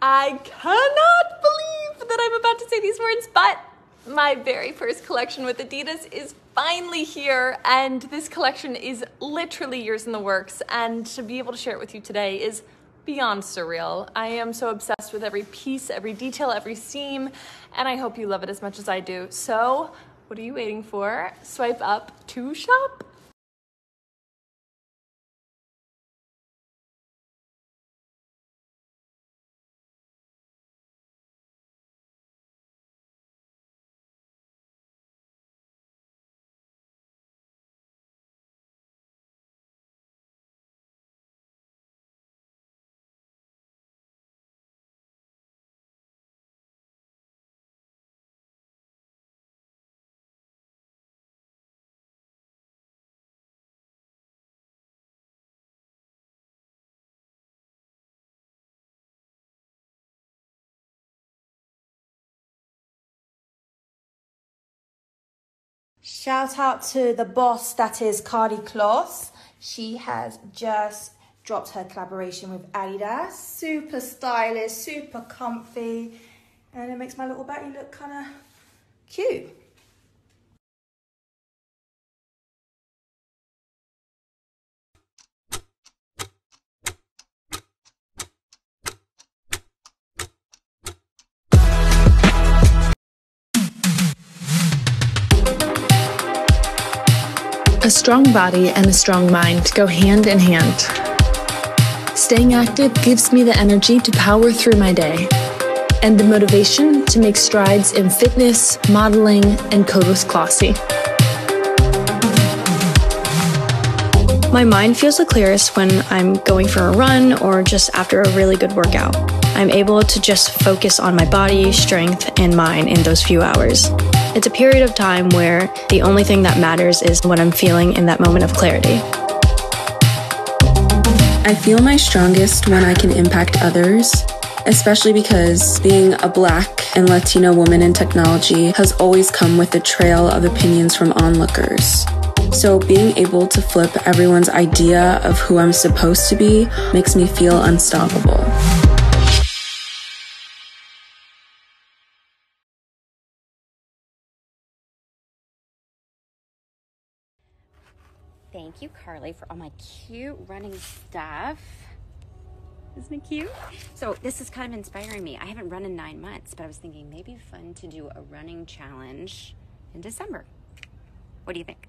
I cannot believe that I'm about to say these words, but my very first collection with Adidas is finally here, and this collection is literally years in the works. And to be able to share it with you today is beyond surreal. I am so obsessed with every piece, every detail, every seam, and I hope you love it as much as I do. So, what are you waiting for? Swipe up to shop. Shout out to the boss that is Karlie Kloss. She has just dropped her collaboration with Adidas. Super stylish, super comfy, and it makes my little batty look kind of cute. A strong body and a strong mind go hand in hand. Staying active gives me the energy to power through my day and the motivation to make strides in fitness, modeling, and Kode With Klossy. My mind feels the clearest when I'm going for a run or just after a really good workout. I'm able to just focus on my body, strength, and mind in those few hours. It's a period of time where the only thing that matters is what I'm feeling in that moment of clarity. I feel my strongest when I can impact others, especially because being a black and Latino woman in technology has always come with a trail of opinions from onlookers. So, being able to flip everyone's idea of who I'm supposed to be makes me feel unstoppable. Thank you, Karlie, for all my cute running stuff. Isn't it cute? So this is kind of inspiring me. I haven't run in nine months, but I was thinking maybe fun to do a running challenge in December. What do you think?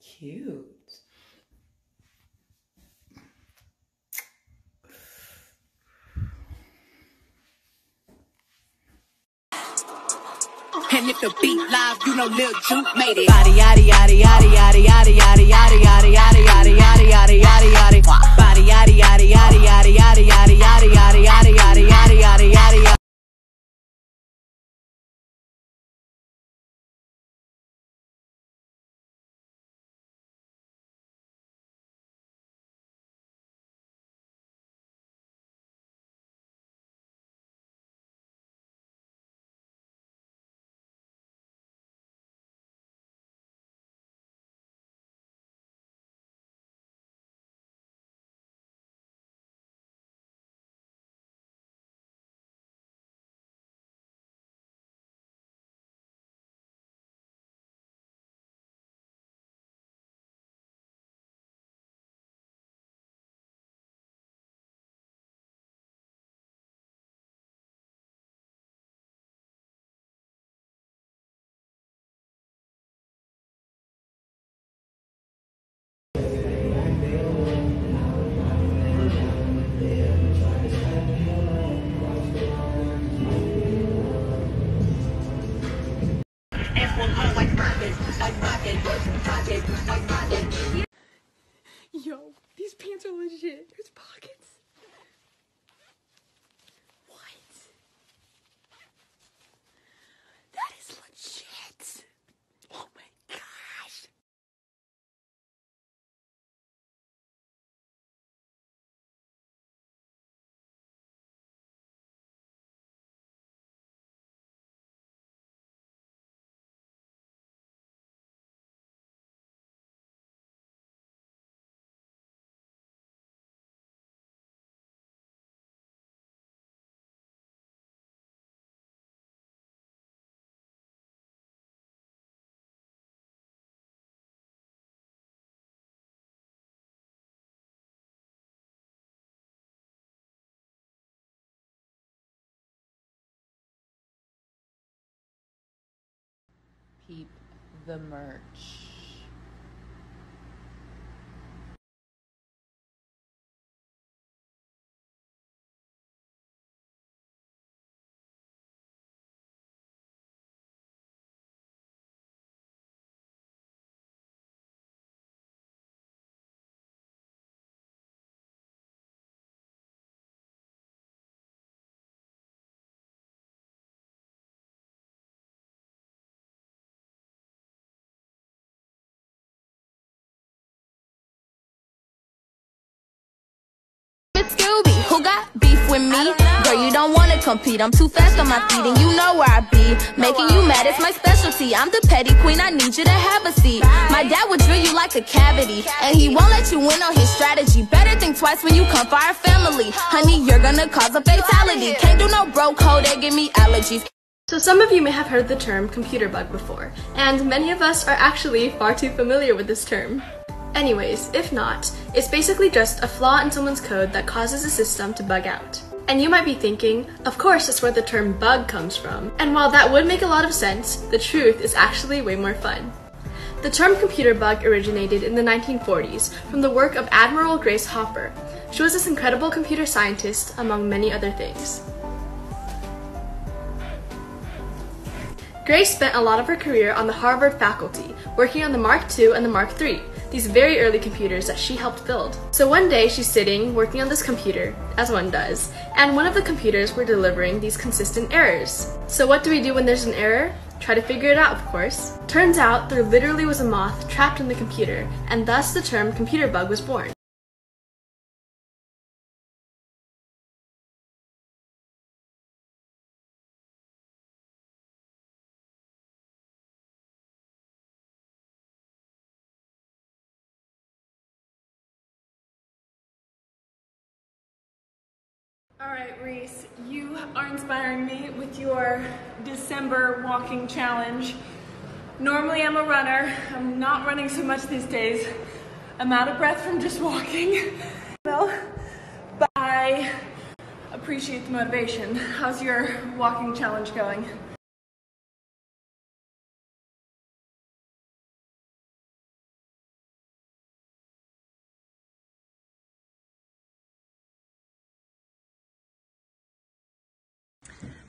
Cute. If the beat live, you know Lil Juke made it. Body, yaddy, yaddy, yaddy, yaddy, yaddy, yaddy, yaddy, yaddy, so legit. There's pockets. Peep the merch. Scooby, who got beef with me? Girl, you don't wanna compete. I'm too fast on my feet, and you know where I be. Making you mad is my specialty. I'm the petty queen. I need you to have a seat. My dad would drill you like a cavity, and he won't let you win on his strategy. Better think twice when you come for our family, honey. You're gonna cause a fatality. Can't do no broke hoe. They give me allergies. So some of you may have heard the term computer bug before, and many of us are actually far too familiar with this term. Anyways, if not, it's basically just a flaw in someone's code that causes a system to bug out. And you might be thinking, of course that's where the term bug comes from. And while that would make a lot of sense, the truth is actually way more fun. The term computer bug originated in the 1940s from the work of Admiral Grace Hopper. She was this incredible computer scientist, among many other things. Grace spent a lot of her career on the Harvard faculty, working on the Mark II and the Mark III, these very early computers that she helped build. So one day she's sitting, working on this computer, as one does, and one of the computers were delivering these consistent errors. So what do we do when there's an error? Try to figure it out, of course. Turns out there literally was a moth trapped in the computer, and thus the term computer bug was born. Right, Reese, you are inspiring me with your December walking challenge. Normally, I'm a runner. I'm not running so much these days. I'm out of breath from just walking. Well, but I appreciate the motivation. How's your walking challenge going?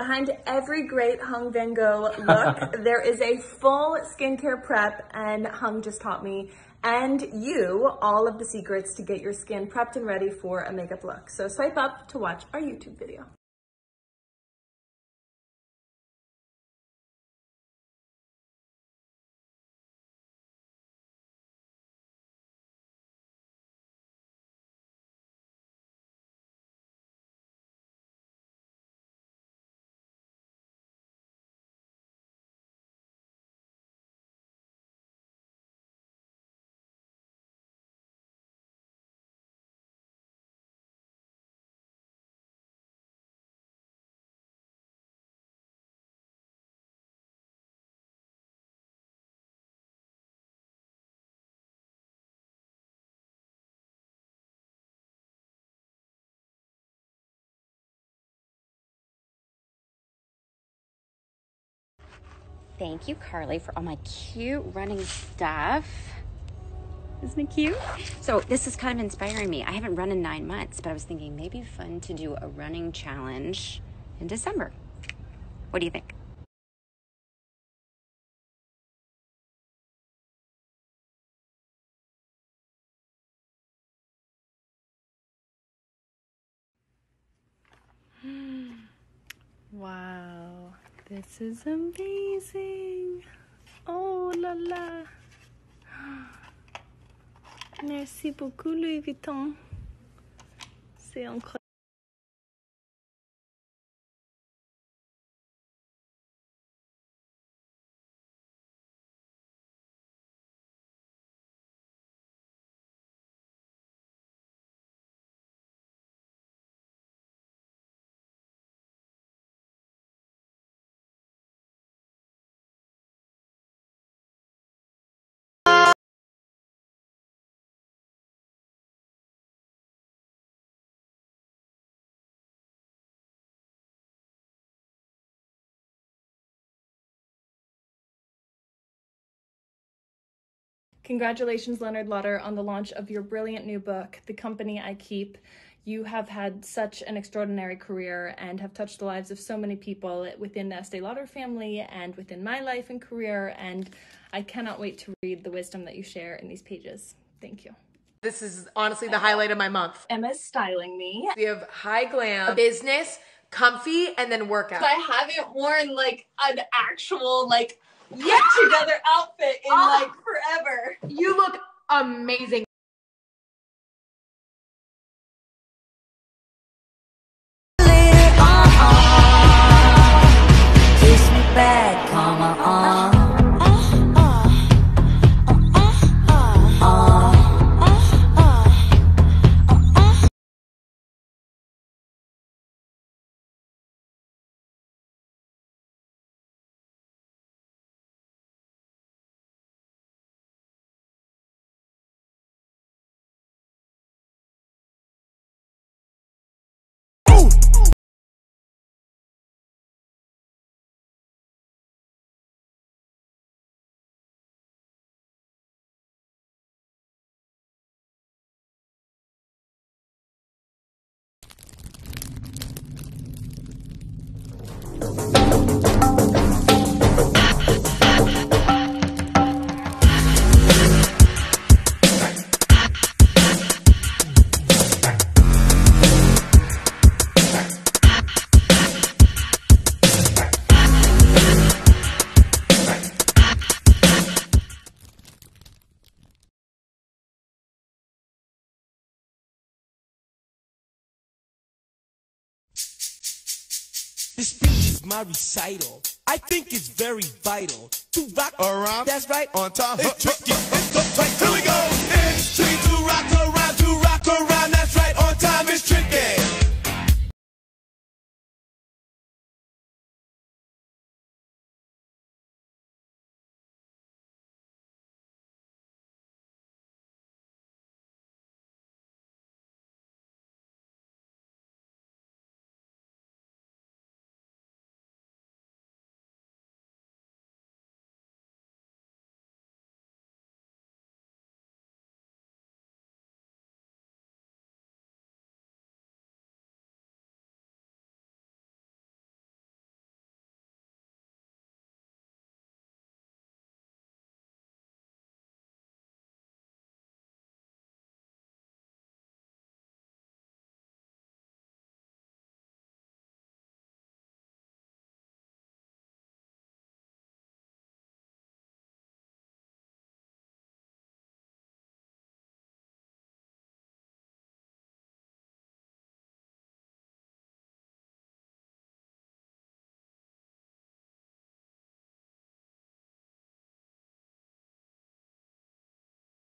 Behind every great Hung Vanngo look, there is a full skincare prep, and Hung just taught me and you all of the secrets to get your skin prepped and ready for a makeup look. So swipe up to watch our YouTube video. Thank you, Karlie, for all my cute running stuff. Isn't it cute? So this is kind of inspiring me. I haven't run in nine months, but I was thinking maybe fun to do a running challenge in December. What do you think? This is amazing. Oh la la. Merci beaucoup Louis Vuitton. C'est incroyable. Congratulations, Leonard Lauder, on the launch of your brilliant new book, The Company I Keep. You have had such an extraordinary career and have touched the lives of so many people within the Estee Lauder family and within my life and career. And I cannot wait to read the wisdom that you share in these pages. Thank you. This is honestly the highlight of my month. Emma's styling me. We have high glam, business, comfy, and then workout. I haven't worn like an actual like get together outfit in Oh. like forever. You look amazing. My recital. I think it's very vital to rock around. That's right. On time. It's tricky. It's the